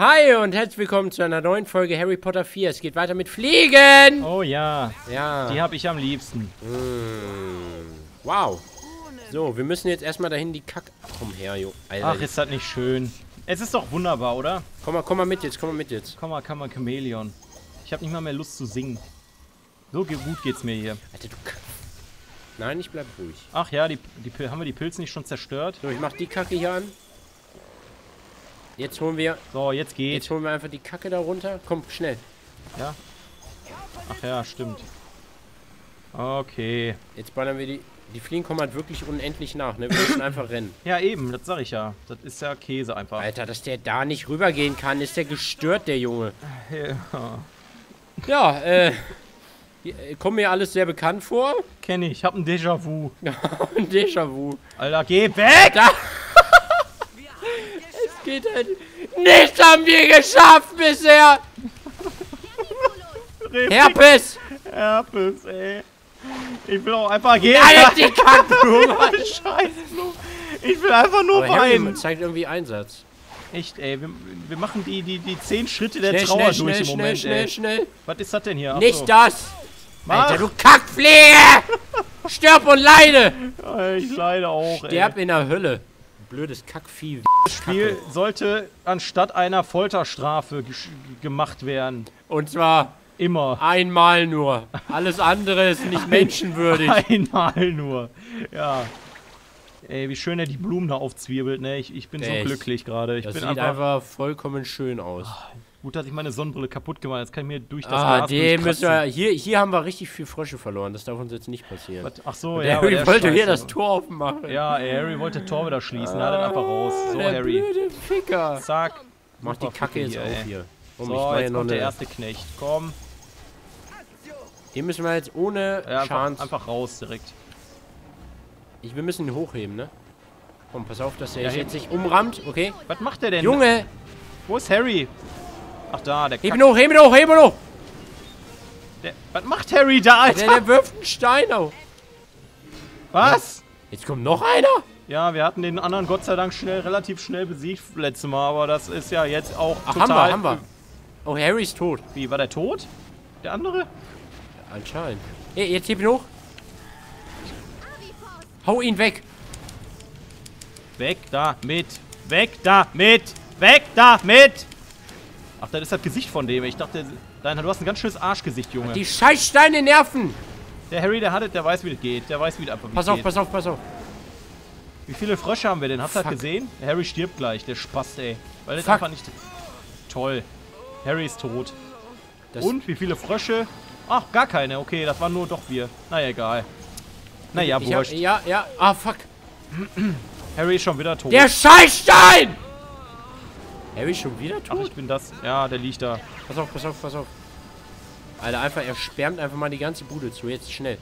Hi und herzlich willkommen zu einer neuen Folge Harry Potter 4. Es geht weiter mit Fliegen. Oh ja, Ja. die habe ich am liebsten. Mm. Wow. So, wir müssen jetzt erstmal dahin die Kack... Komm her, Jo. Alter. Ach, ist das nicht schön. Es ist doch wunderbar, oder? komm, mal, komm mal mit jetzt, komm mal mit jetzt. Komm mal, komm mal, Chamäleon. Ich habe nicht mal mehr Lust zu singen. So gut geht's mir hier. Alter, du Kack... Nein, ich bleib ruhig. Ach ja, die, die, haben wir die Pilze nicht schon zerstört? So, ich mach die Kacke hier an. Jetzt holen wir... So, jetzt geht. Jetzt holen wir einfach die Kacke da runter. Komm, schnell. Ja. Ach ja, stimmt. Okay. Jetzt ballern wir die... Die Fliegen kommen halt wirklich unendlich nach, ne? Wir müssen einfach rennen. Ja, eben, das sag ich ja. Das ist ja Käse einfach. Alter, dass der da nicht rübergehen kann, ist der gestört, der Junge. Ja. Ja, äh... äh, Kommt mir alles sehr bekannt vor. Kenn ich, hab ein Déjà-vu. Ein Déjà-vu. Alter, geh weg! Da. Geht halt. Nichts haben wir geschafft bisher! Herpes! Herpes, ey. Ich will auch einfach gehen. Alter, die Kackblume! Scheiße. Ich will einfach nur Aber Harry weinen. zeigt irgendwie Einsatz. Echt, ey. Wir, wir machen die, die, die zehn Schritte der Schnell, Trauer schnell, durch schnell, im schnell, Moment, schnell, ey. schnell. Was ist das denn hier? Ach Nicht das! Mach. Alter, du Kackpflege! Stirb und leide! Ich leide auch, Sterb in der Hölle. Blödes Kackvieh. Das Spiel sollte anstatt einer Folterstrafe gemacht werden. Und zwar Immer. einmal nur. Alles andere ist nicht menschenwürdig. Einmal nur. Ja. Ey, wie schön er die Blumen da aufzwirbelt, ne? Ich, ich bin so Echt. glücklich gerade. Ich Das bin sieht einfach, einfach vollkommen schön aus. Gut, dass ich meine Sonnenbrille kaputt gemacht habe. Jetzt kann ich mir durch das Ah, Glas den müssen wir. Hier, hier haben wir richtig viel Frösche verloren. Das darf uns jetzt nicht passieren. Was? Ach so, ja. Harry wollte hier Scheiße. das Tor aufmachen. Ja, ey, Harry wollte Tor wieder schließen. Er hat ihn einfach raus. So, der Harry. blöde Ficker. Zack. Mach die Kacke jetzt hier, auf hier. Oh, ich So, war ja jetzt noch der erste Knecht. Komm. Den müssen wir jetzt ohne Ja, Chance. einfach, einfach raus direkt. Ich, wir müssen ihn hochheben, ne? Komm, pass auf, dass der Ja, sich jetzt nicht umrammt, okay? Was macht der denn? Junge! Wo ist Harry? Ach da, der Heb ihn hoch, heb ihn hoch, heb ihn hoch! der, Was macht Harry da, Alter? Der, der wirft einen Stein auf. Was? Jetzt kommt noch einer? Ja, wir hatten den anderen Gott sei Dank schnell, relativ schnell besiegt letztes Mal, aber das ist ja jetzt auch Ach, haben total... wir, haben wir. Oh, Harry ist tot. Wie, war der tot? Der andere? Anscheinend. Ey, jetzt heb ihn hoch. Hau ihn weg. Weg da mit! Weg da mit! Weg da mit! Ach, das ist das Gesicht von dem. Ich dachte, nein, du hast ein ganz schönes Arschgesicht, Junge. Die Scheißsteine nerven. Der Harry, der hat es, der weiß, wie das geht. Der weiß, wie das einfach wie Pass auf, geht. pass auf, pass auf. Wie viele Frösche haben wir denn? Hast du das gesehen? Der Harry stirbt gleich, der Spast, ey. Weil das Fuck. einfach nicht... Toll. Harry ist tot. Das- Und, wie viele Frösche? Ach, gar keine. Okay, das waren nur doch wir. Naja, egal. Naja, Ich hab, wurscht. ja, ja. Ah, fuck. Harry ist schon wieder tot. Der Scheißstein! Harry schon wieder Ach, tot? ich bin das. Ja, der liegt da. Pass auf, pass auf, pass auf. Alter, einfach, er sperrt einfach mal die ganze Bude zu. Jetzt schnell.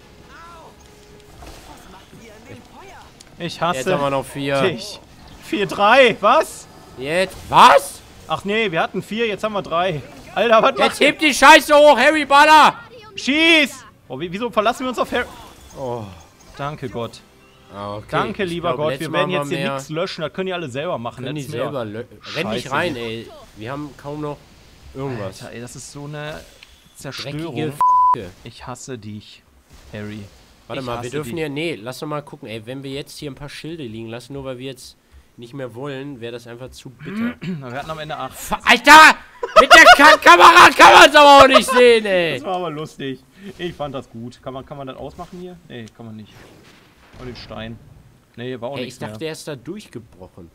Ich hasse Jetzt haben wir noch vier. dich. 4-3, was? Jetzt. Was? Ach nee, wir hatten vier, jetzt haben wir drei. Alter, was Jetzt hebt die Scheiße hoch, Harry Baller! Schieß! Oh, wie- wieso verlassen wir uns auf Harry? Oh. Danke Gott. Ah, okay. Danke, lieber glaub, Gott. Wir werden jetzt hier nichts löschen. Das können die alle selber machen. Können die selber lö- Renn nicht rein, ey. Wir haben kaum noch irgendwas. Alter, ey, das ist so eine Zerstörung. Ich hasse dich, Harry. Warte Ich mal, wir dürfen dich. ja. Nee, lass doch mal gucken, ey. Wenn wir jetzt hier ein paar Schilde liegen lassen, nur weil wir jetzt nicht mehr wollen, wäre das einfach zu bitter. Wir hatten am Ende acht. Fa- Alter! Mit der Ka Kamera kann man es aber auch nicht sehen, ey! Das war aber lustig. Ich fand das gut. Kann man, kann man das ausmachen hier? Nee, kann man nicht. Und den Stein. Nee, war auch Ey, nichts ich dachte, mehr. er ist da durchgebrochen.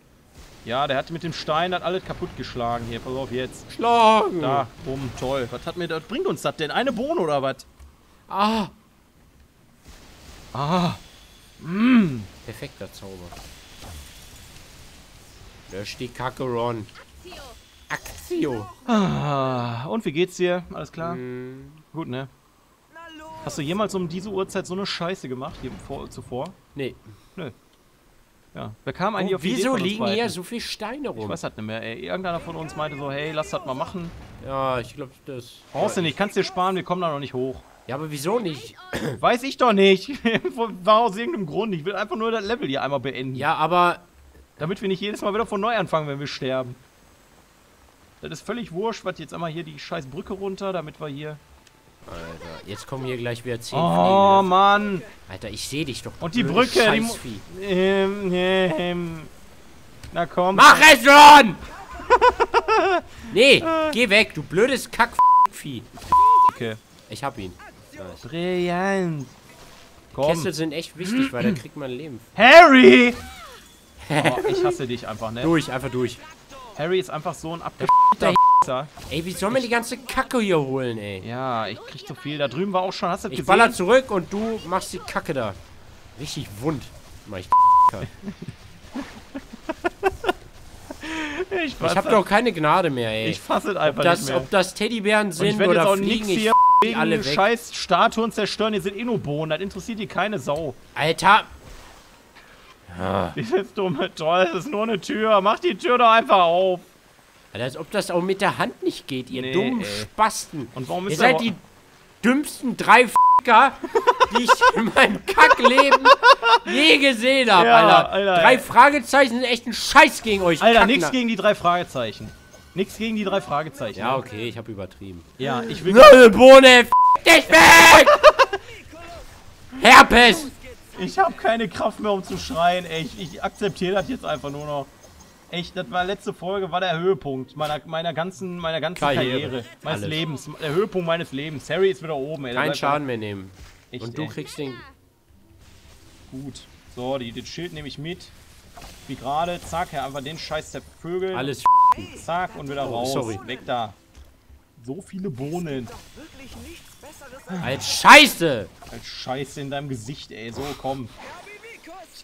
Ja, der hat mit dem Stein das alles kaputt geschlagen hier. Pass auf jetzt. Schlagen! Da, bumm, toll. Was hat mir das bringt uns das denn? Eine Bohne oder was? Ah! Ah, Perfekter Zauber. Lösch die Kacke, Ron. Aktio. ah. Und wie geht's dir? Alles klar? Hm, Gut, ne? Hast du jemals um diese Uhrzeit so eine Scheiße gemacht hier vor, zuvor? nee. Ja. Wer kam eigentlich Oh, auf die wieso liegen beiden? hier so viele Steine Ich rum? weiß das nicht mehr, ey. Irgendeiner von uns meinte so, hey, lass das mal machen. Ja, ich glaube, das. Brauchst du nicht, kannst dir sparen, wir kommen da noch nicht hoch. Ja, aber wieso nicht? Weiß ich doch nicht. War aus irgendeinem Grund. Ich will einfach nur das Level hier einmal beenden. Ja, aber Damit wir nicht jedes Mal wieder von neu anfangen, wenn wir sterben. Das ist völlig wurscht, was jetzt einmal hier die scheiß Brücke runter, damit wir hier... Alter, jetzt kommen hier gleich wieder 10 Oh, Fliegen. Mann! Alter, ich sehe dich doch. Und die Brücke, die. Ähm, ähm. Na komm. Mach es schon! nee, geh weg, du blödes Kackvieh. Okay. Ich hab ihn. Nice. Brillant. Komm. Kessel sind echt wichtig, weil da kriegt man Leben. Harry! Oh, ich hasse dich einfach, ne? Durch, einfach durch. Harry ist einfach so ein abgefuckter Wichser. Ey, wie soll man die ganze Kacke hier holen, ey? Ja, ich krieg so viel. Da drüben war auch schon, hast du Ich gesehen? baller zurück und du machst die Kacke da. Richtig wund. Mach ich. Ich, Ich hab doch keine Gnade mehr, ey. Ich fasse es einfach ob, das, nicht mehr. ob das Teddybären ich sind werde jetzt oder auch nix Fliegen, ich hier die wegen alle weg. scheiß Statuen zerstören. Hier sind eh nur Bohnen. Das interessiert die keine Sau. Alter! Dieses dumme Toll, das ist nur eine Tür. Mach die Tür doch einfach auf. Alter, als ob das auch mit der Hand nicht geht, ihr Nee, dummen ey. Spasten. Und warum Ihr ist seid aber- die dümmsten drei F***er, die ich in meinem Kackleben je gesehen habe, Ja, Alter. Alter, Drei. Fragezeichen sind echt ein Scheiß gegen euch. Alter, nichts gegen die drei Fragezeichen. Nichts gegen die drei Fragezeichen. Ja, okay, ich habe übertrieben. Ja, ich will. Null Bohne, f dich weg! Herpes! Ich habe keine Kraft mehr, um zu schreien. Ey, ich, ich akzeptiere das jetzt einfach nur noch. Echt, das war letzte Folge, war der Höhepunkt meiner, meiner ganzen, meiner ganzen Karriere. Karriere. Meines Alles. Lebens. Der Höhepunkt meines Lebens. Harry ist wieder oben, ey. Der Kein bleibt Schaden mehr nehmen. Echt, Und du ey. kriegst den. Gut. So, die, das Schild nehme ich mit. Wie gerade. Zack, ja, einfach den Scheiß der Vögel. Alles Zack und wieder Oh, raus. sorry. Weg da. So viele Bohnen. als Scheiße! Als Scheiße in deinem Gesicht, ey. So, komm.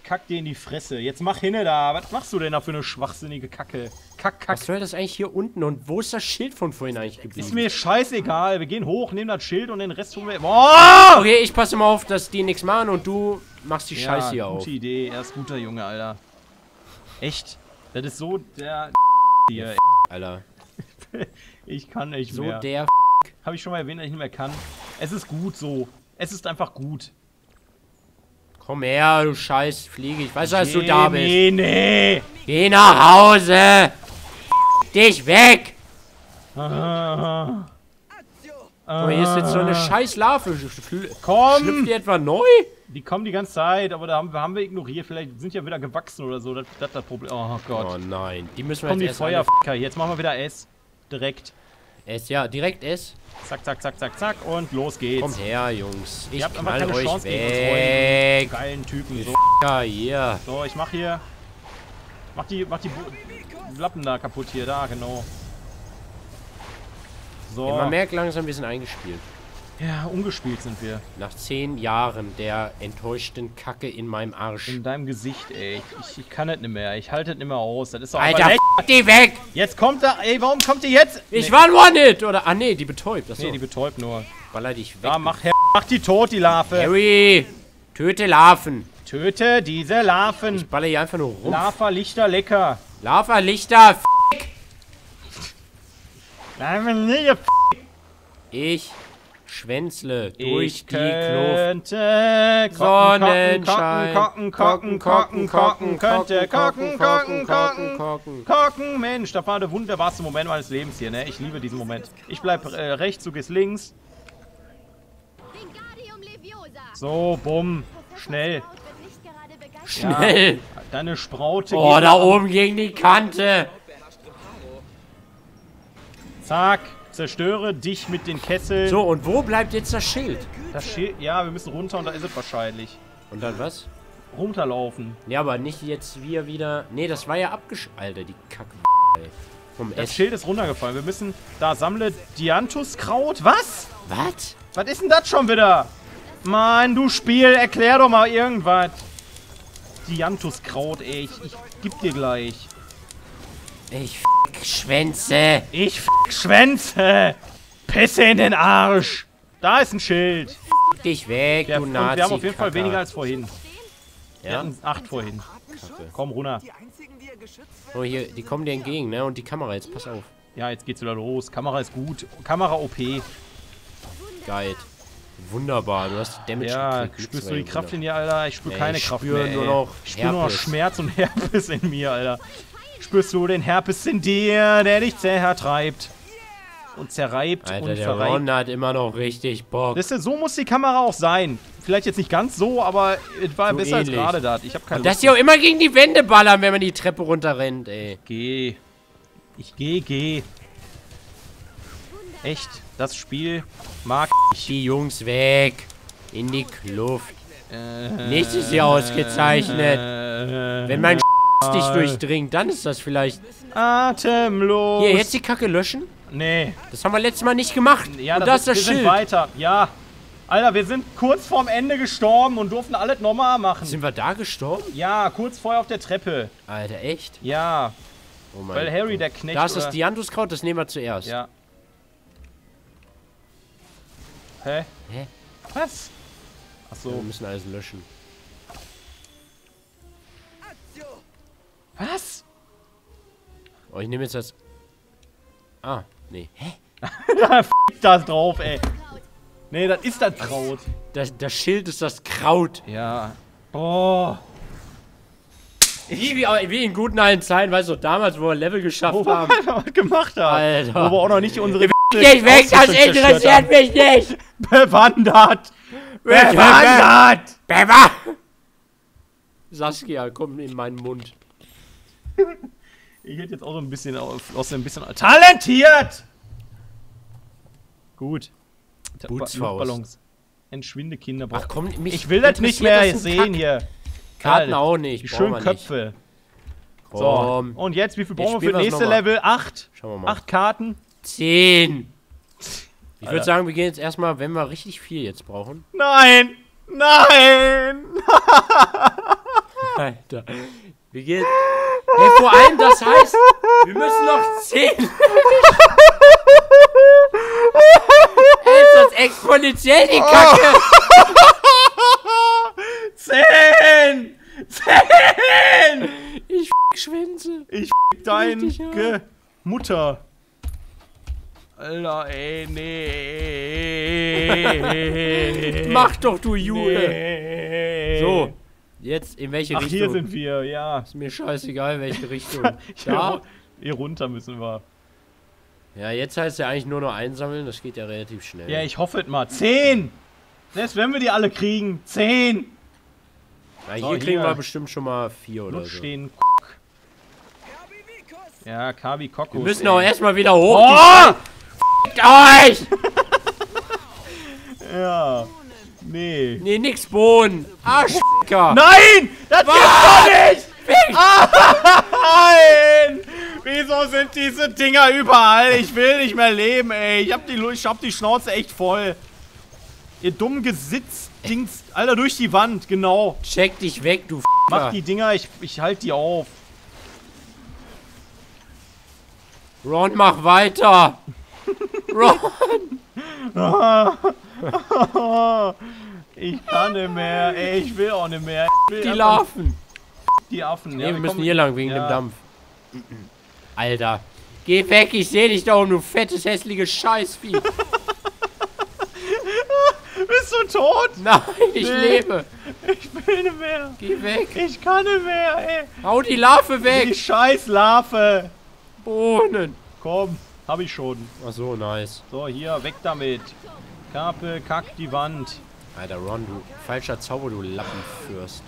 Kack dir in die Fresse. Jetzt mach hinne da. Was machst du denn da für eine schwachsinnige Kacke? Kack, kack. Was soll das eigentlich hier unten? Und wo ist das Schild von vorhin eigentlich geblieben? Ist mir scheißegal. Wir gehen hoch, nehmen das Schild und den Rest tun wir. Boah! Okay, ich passe mal auf, dass die nichts machen und du machst die Scheiße hier ja, auf. gute Idee. Er ist guter Junge, Alter. Echt. Das ist so der hier. Alter. Ich kann nicht So mehr. der. Habe ich schon mal erwähnt, dass ich nicht mehr kann. Es ist gut so. Es ist einfach gut. Komm her, du scheiß Fliege. Ich weiß, dass du da bist. Nee, nee. Geh nach Hause! Dich weg! Ah, Guck mal, hier ist jetzt so eine scheiß Larve. Komm! Schlüpft die etwa neu? Die kommen die ganze Zeit, aber da haben, wir- haben wir ignoriert. Vielleicht sind ja wieder gewachsen oder so. Das das ist das Problem. Oh Gott. Oh nein, die müssen wir die jetzt erst alle- Feuerficker. Jetzt machen wir wieder S. Direkt. S, ja, direkt S. Zack, zack, zack, zack, zack. Und los geht's. Kommt her, Jungs. Ich Ihr habt einfach keine euch Chance gegen uns weg. Geilen Typen. So, Ja, hier. so ich mach hier. Mach die, mach die Lappen da kaputt hier. Da, genau. So. Man merkt langsam, wir sind eingespielt. Ja, umgespielt sind wir. Nach zehn Jahren der enttäuschten Kacke in meinem Arsch. In deinem Gesicht, ey. Ich, ich kann das nicht mehr. Ich halte das nicht mehr aus. Das ist doch Alter, f die weg! Jetzt kommt er. Ey, warum kommt ihr jetzt? Ich nee. war ein One-Hit! Oder, ah nee, die betäubt. Achso, Nee, die betäubt nur. baller dich weg. Da, mach, her mach die tot, die Larve. Harry! Töte Larven. Töte diese Larven. Ich baller hier einfach nur rum. Lava, Lichter, lecker. Lava, Lichter, f Larven, nicht, Ich schwänzle durch Ich die Kluft. Sonnenschein. kocken, kocken, kocken, kocken, könnte kocken, kocken, kocken, kocken. kocken. Mensch, das war der wunderbarste Moment meines Lebens hier, ne? Ich liebe diesen Moment. Ich bleib äh, rechts, du gehst links. So, bumm, schnell. Schnell! Deine Spraute Oh, da oben gegen die Kante. Zack, zerstöre dich mit den Kesseln. So, und wo bleibt jetzt das Schild? Das Schild, ja, wir müssen runter und da ist es wahrscheinlich. Und dann was? Runterlaufen. Ja, aber nicht jetzt wir wieder. Nee, das war ja abgesch... Alter, die Kacke. Vom Das S. Schild ist runtergefallen. Wir müssen da sammle Dianthuskraut. Was? Was? Was ist denn das schon wieder? Mann, du Spiel, erklär doch mal irgendwas. Dianthuskraut, ey. Ich, ich geb dir gleich. Ich f Schwänze. Ich f Schwänze. Pisse in den Arsch. Da ist ein Schild. Dich weg, Der, du Nazi. wir haben auf jeden Fall weniger als vorhin. Wir Ja? hatten acht vorhin. Komm runter. Oh, hier, die kommen dir entgegen, ne? Und die Kamera jetzt, pass auf. Ja, jetzt geht's wieder los. Kamera ist gut. Kamera OP. Geil. Wunderbar, du hast die Damage Ja, gekriegt. spürst du die Kraft in dir, Alter? Ich spüre Ey, keine ich Kraft spür mehr. nur noch ich spüre nur noch Herpes. Schmerz und Herpes in mir, Alter. Spürst du den Herpes in dir, der dich zertreibt? Und zerreibt Alter, und der verreibt. Ron hat immer noch richtig Bock. Wisst ihr, so muss die Kamera auch sein. Vielleicht jetzt nicht ganz so, aber es war So besser als ähnlich. gerade das. Ich habe keine Und dass die auch immer gegen die Wände ballern, wenn man die Treppe runterrennt, ey. Geh. Ich geh, geh. Echt, das Spiel mag ich. Die Jungs weg. In die Kluft. Äh, Nichts ist hier ausgezeichnet. äh, Wenn mein dich durchdringt, dann ist das vielleicht... Atemlos. Hier, jetzt die Kacke löschen? Nee. Das haben wir letztes Mal nicht gemacht. Ja, Und das ist das wir sind Schild. weiter. Ja. Alter, wir sind kurz vorm Ende gestorben und durften alles nochmal machen. Sind wir da gestorben? Ja, kurz vorher auf der Treppe. Alter, echt? Ja, Oh mein weil Harry, Gott. der Knecht... Da ist das Dianthuskraut, das nehmen wir zuerst. Ja. Hä? Hä? Was? Ach Wir müssen alles löschen. Was? Oh, ich nehme jetzt das... Ah, nee. Hä? Da drauf, ey. Nee, das ist das Kraut. Das, das Schild ist das Kraut. Ja. Boah. Wie, wie, wie in guten alten Zeiten, weißt du, damals, wo wir Level geschafft Wo wir haben. einfach was gemacht haben. Alter. Wo wir auch noch nicht unsere Geh weg, das interessiert mich nicht! Bewandert. Bewandert. Bewandert. Saskia, komm in meinen Mund. Ich hätte jetzt auch so ein bisschen aus, aus ein bisschen talentiert. Gut. Luftballons. Entschwinde Kinder. Ach komm, mich ich will das nicht mehr das sehen Kack. hier. Karten auch nicht. Die schönen Köpfe. So. Und jetzt, wie viel brauchen wir für das nächste. Level? Acht. schauen wir mal. Acht Karten. Zehn. Ich würde sagen, wir gehen jetzt erstmal, wenn wir richtig viel jetzt brauchen. Nein. Nein. Alter. Wir gehen. Hey, vor allem, das heißt, wir müssen noch zehn. Ey, ist das exponentiell die Kacke? Zehn. Zehn. Ich f Schwänze. Ich f ja. Mutter. Alter, ey, nee. Mach doch, du Jule. Nee. So, jetzt in welche Ach, Richtung? hier sind wir, ja. Ist mir scheißegal, in welche Richtung. Hier, da? hier runter müssen wir. Ja, jetzt heißt ja eigentlich nur noch einsammeln, das geht ja relativ schnell. Ja, ich hoffe es mal. Zehn! Selbst wenn wir die alle kriegen. Zehn! Na, hier So, kriegen hier. wir bestimmt schon mal vier oder Nur so. stehen. Ja, Kabi Kokos. Wir müssen ey. auch erstmal wieder hoch. Oh! Euch! Ja. Nee. Nee, nix Bohnen. Arschficker. Nein! Das gibt's doch nicht! Fick. Nein! Wieso sind diese Dinger überall? Ich will nicht mehr leben, ey. Ich hab die, ich hab die Schnauze echt voll. Ihr dummen Gesitzdings. Alter, durch die Wand, genau. Check dich weg, du Mach Ficker. die Dinger, ich, ich halt die auf. Ron, mach weiter. Ron. Ich kann nicht mehr, ey, ich will auch nicht mehr. Die Larven. Die Affen. Nee, wir müssen hier lang wegen Ja. dem Dampf. Alter. Geh weg, ich seh dich da oben, du fettes, hässliches Scheißvieh. Bist du tot? Nein, ich Nee. lebe. Ich will nicht mehr. Geh weg. Ich kann nicht mehr, ey. Hau die Larve Die weg. scheiß Larve. Bohnen. Komm, hab ich schon. Ach so, nice. So, hier, weg damit. Kape, kack die Wand. Alter, Ron, du falscher Zauber, du Lappenfürst.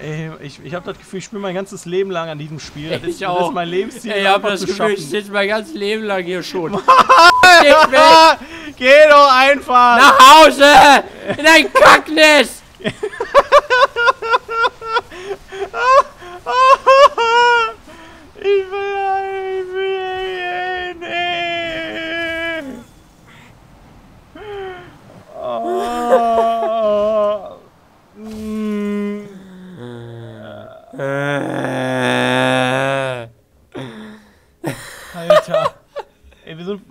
Ey, ich, ich habe das Gefühl, ich spiele mein ganzes Leben lang an diesem Spiel. Das, Ich ist, das auch. ist mein Lebensziel, Ey, ich hab einfach das Gefühl, ich schaffen. sitze mein ganzes Leben lang hier schon. Geh doch einfach! Nach Hause! In ein Kacknest! Ich will, ich will, nee. Oh. Mm. Äh, Alter. Ey, wir sind.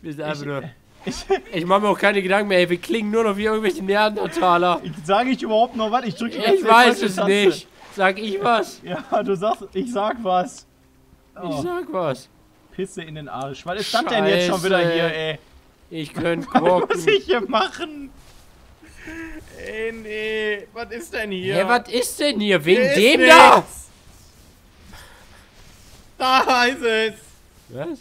wir sind einfach nur. Ich, Ich mach mir auch keine Gedanken mehr, ey. Wir klingen nur noch wie irgendwelche Neandertaler. ich sage ich überhaupt noch was? Ich drücke Ich weiß es nicht. Sag ich was? Ja, du sagst, ich sag was. Ich Oh, sag was. Pisse in den Arsch. Was ist das denn jetzt schon wieder Scheiße. hier, ey? Ich könnte Was muss gucken. ich hier machen? Ey, nee. Was ist denn hier? Hä, was ist denn hier? Wegen Hier dem nix. da? Da ist es. Was?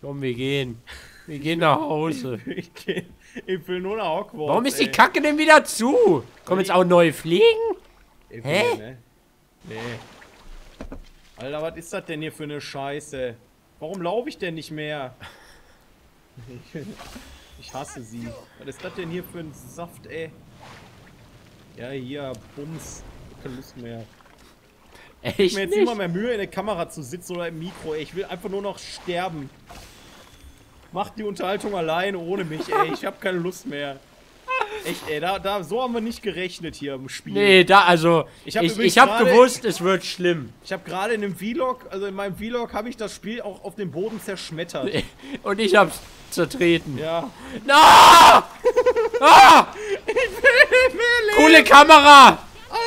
Komm, wir gehen. Wir gehen nach Hause. Ich, geh, ich will nur nach Hogwarts. Warum ist die ey. Kacke denn wieder zu? Kommen jetzt auch neue Fliegen? Ich Hä? will, ne? Nee. Alter, was ist das denn hier für eine Scheiße? Warum laufe ich denn nicht mehr? Ich, ich hasse sie. Was ist das denn hier für ein Saft, ey? Ja, hier, Bums. Keine Lust mehr. Ich Echt mir jetzt nicht? immer mehr Mühe, in der Kamera zu sitzen oder im Mikro, ey. Ich will einfach nur noch sterben. Macht die Unterhaltung allein ohne mich, ey. Ich habe keine Lust mehr. Echt, ey, da, da, so haben wir nicht gerechnet hier im Spiel. Nee, da, also, Ich ich hab ich, ich hab gewusst, es wird schlimm. Ich habe gerade in dem Vlog, also in meinem Vlog, habe ich das Spiel auch auf dem Boden zerschmettert. Und ich hab's zertreten. Ja. No! Ah! Coole Kamera!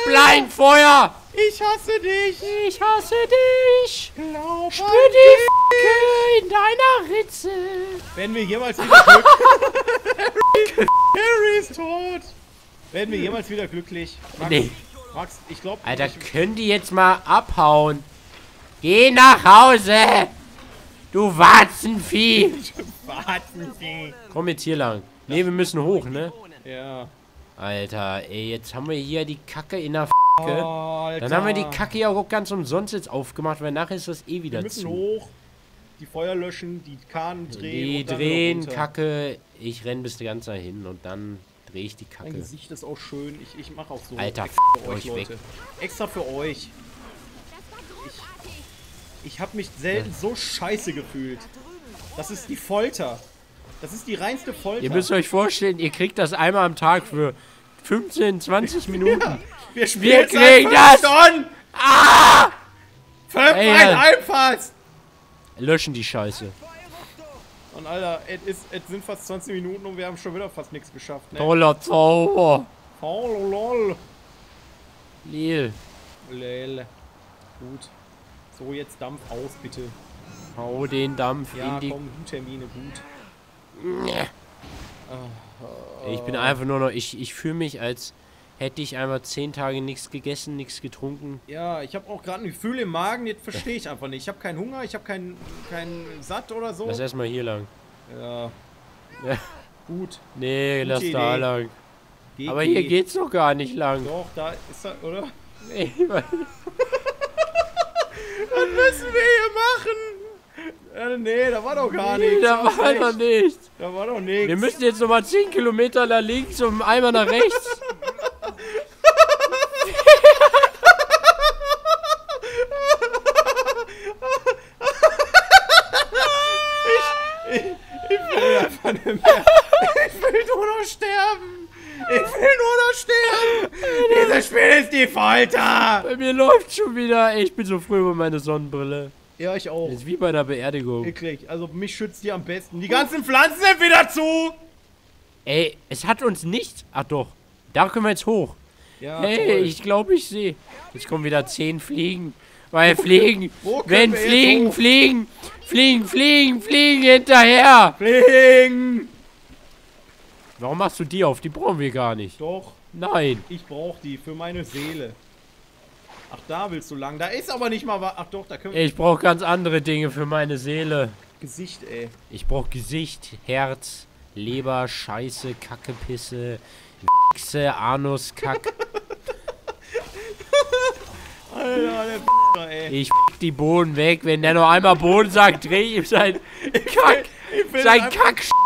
Blindfeuer! Ich hasse dich! Ich hasse dich! Glaub Spür die in deiner Ritze! Werden wir jemals wieder glücklich? Harry ist tot! Werden wir jemals wieder glücklich? Max, Nee. Max ich glaube... Alter, können die jetzt mal abhauen? Geh nach Hause! Du Watzenvieh! Warten Sie! Komm jetzt hier lang. Nee, wir müssen hoch, ne? Ja. Alter, ey, jetzt haben wir hier die Kacke in der F***e. Alter. Dann haben wir die Kacke ja auch ganz umsonst jetzt aufgemacht, weil nachher ist das eh Wir wieder müssen zu. hoch, die Feuer löschen, die Kahnen drehen Die dann drehen. Kacke, ich renn bis ganz dahin und dann drehe ich die Mein Kacke. Gesicht ist auch schön. Ich, ich mache auch so. Alter, Extra f*** euch weg. Extra für euch. Großartig. Ich habe mich selten so scheiße gefühlt. Das ist die Folter. Das ist die reinste Folter. Ihr müsst euch vorstellen, ihr kriegt das einmal am Tag für 15, 20 Minuten. Wir spielen wir kriegen das! Stunden! Ah! Fünf ja. Einfass! Löschen die Scheiße. Und Alter, es, sind fast 20 Minuten und wir haben schon wieder fast nichts geschafft, ne? Toller Zauber. Oh, lol. Lil, Lel. Gut. So, jetzt Dampf aus, bitte. hau den Dampf Ja, in die... komm, gut Termine, gut. Ich bin einfach nur noch... Ich, ich fühle mich, als hätte ich einmal 10 Tage nichts gegessen, nichts getrunken. Ja, ich habe auch gerade ein Gefühl im Magen, jetzt verstehe ich einfach nicht. Ich habe keinen Hunger, ich habe keinen kein Satt oder so. Lass erstmal hier lang. Ja. Ja. Gut. Nee, lass Idee. da lang. Geh, Aber geh. hier geht's doch gar nicht lang. Doch, da ist er, oder? Nee, Was müssen wir hier machen? Äh, nee, da war doch gar nee, nichts. da war doch nichts. Da war doch nichts. Wir müssen jetzt nochmal 10 Kilometer nach links und einmal nach rechts. Ich will einfach nicht mehr. Ich will nur noch sterben. Ich will nur noch sterben. Dieses Spiel ist die Folter. Bei mir läuft schon wieder. Ey, Ich bin so früh über meine Sonnenbrille. Ja, ich auch. Das ist wie bei der Beerdigung. Eklig. Also mich schützt die am besten. Die ganzen Pflanzen sind wieder zu. Ey, es hat uns nichts. Ach doch. Da können wir jetzt hoch. Ja, Hey, toll. ich glaube, ich sehe. Jetzt kommen wieder 10 Fliegen. Weil Fliegen. Wenn Fliegen? Fliegen, Fliegen, Fliegen, Fliegen hinterher. Fliegen. Warum machst du die auf? Die brauchen wir gar nicht. Doch, Nein. ich brauche die für meine Seele. Ach, da willst du lang. Da ist aber nicht mal was. Ach doch, da können wir... Ich brauche ganz andere Dinge für meine Seele. Gesicht, ey. Ich brauche Gesicht, Herz, Leber, Scheiße, Kacke, Pisse, Wichse, Anus, Kack. Alter, der ey. Ich f die Bohnen weg. Wenn der noch einmal Bohnen sagt, dreh ich ihm sein Kack. Ich will Sein Kack ich ihm um. ich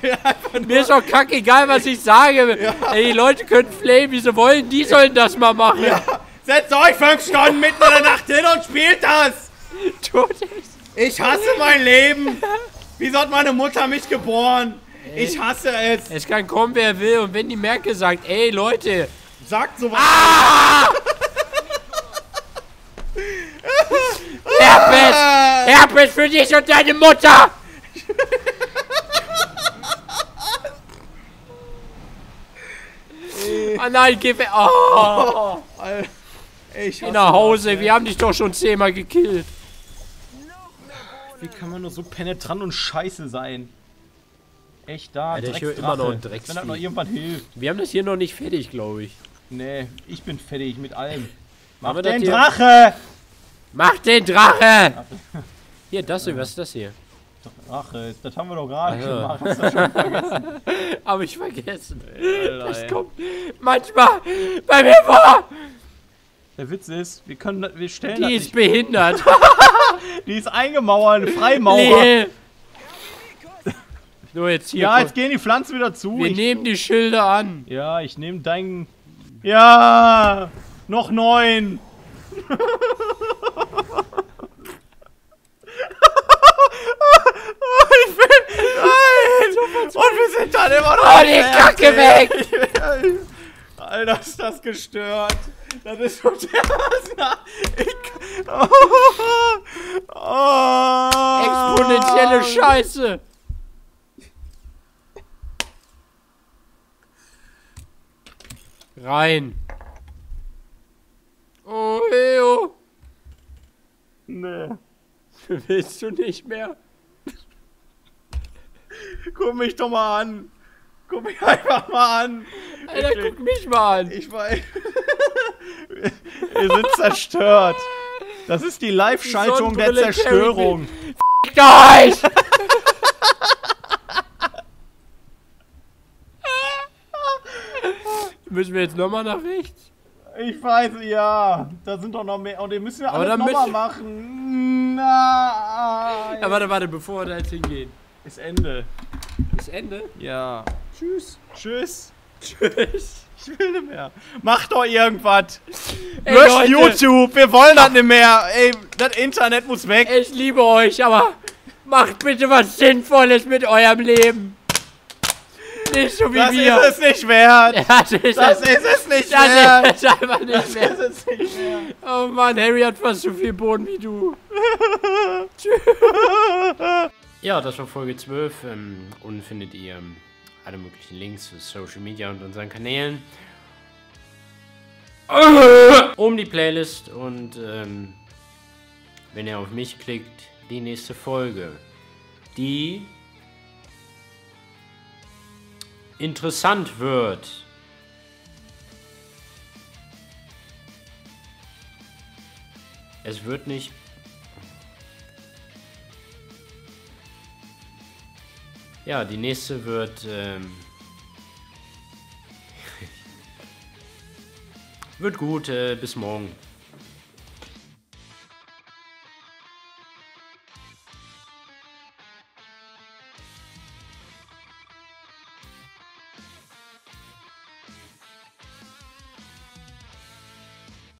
will einfach nur... Mir ist doch kackegal, was ich sage. Ey, die Leute können flamen, wie sie wollen. Die sollen das mal machen. Setzt euch fünf Stunden mitten in der Nacht hin und spielt das. Tut es. Ich hasse mein Leben. Wieso hat meine Mutter mich geboren? Ich hasse es. Es kann kommen, wer will. Und wenn die Merkel sagt, ey, Leute, Sagt sowas. Herpes! Herpes für dich und deine Mutter! Oh nein, geh weg. Oh, Alter, ich geh nach Hause, das, wir haben dich doch schon zehnmal gekillt. ey. Wie kann man nur so penetrant und scheiße sein? Echt da, Alter, ich höre immer noch ein Wenn das Drecksvieh. noch irgendwann hilft. Wir haben das hier noch nicht fertig, glaube ich. Nee, ich bin fertig mit allem. Mach den Drache! Mach den Drache! Hier, das hier, was ist das hier? Rache, das haben wir doch gerade Also. gemacht. Hast du schon vergessen? Hab ich vergessen. Alter, Das ey. kommt manchmal bei mir vor. Der Witz ist, wir können, wir stellen Die ist nicht. behindert. Die ist eingemauert, eine Freimaurer. Leel. So, jetzt hier. Ja, jetzt gehen die Pflanzen wieder zu. Wir Ich, nehmen die Schilder an. ja, ich nehme deinen. Ja, noch neun. ich will, nein! Und wir sind dann immer noch. Oh, die Kacke weg! Alter, ist das gestört. Das ist so dermaßen. Ich, oh, oh, Exponentielle Scheiße. Rein. Oh, Leo. Nee. Willst du nicht mehr? Guck mich doch mal an. Guck mich einfach mal an. Alter, Wirklich. guck mich mal an. Ich weiß. Wir sind zerstört. Das ist die Live-Schaltung der Zerstörung. Fickt euch! Müssen wir jetzt nochmal nach rechts? Ich weiß, ja. Da sind doch noch mehr. Und den müssen wir dann nochmal machen. Nein. Ja, warte, warte, bevor wir da jetzt hingehen. Ist Ende. Ist Ende? Ja. Tschüss. Tschüss. Tschüss. Ich will nicht mehr. Mach doch irgendwas. Löscht YouTube. Wir wollen das nicht mehr. Ey, das Internet muss weg. Ich liebe euch, aber macht bitte was Sinnvolles mit eurem Leben. Nicht so wie Das wir. ist es nicht wert. Das ist Das es. ist es nicht Das wert. ist es einfach nicht Das mehr. ist es nicht mehr. Oh Mann, Harry hat fast so viel Boden wie du. Ja, das war Folge 12. Ähm, unten findet ihr ähm, alle möglichen Links zu Social Media und unseren Kanälen. Um die Playlist und ähm, wenn ihr auf mich klickt, die nächste Folge. Die interessant wird. Es wird nicht. Ja, die nächste wird. Ähm, wird gut. Äh, bis morgen.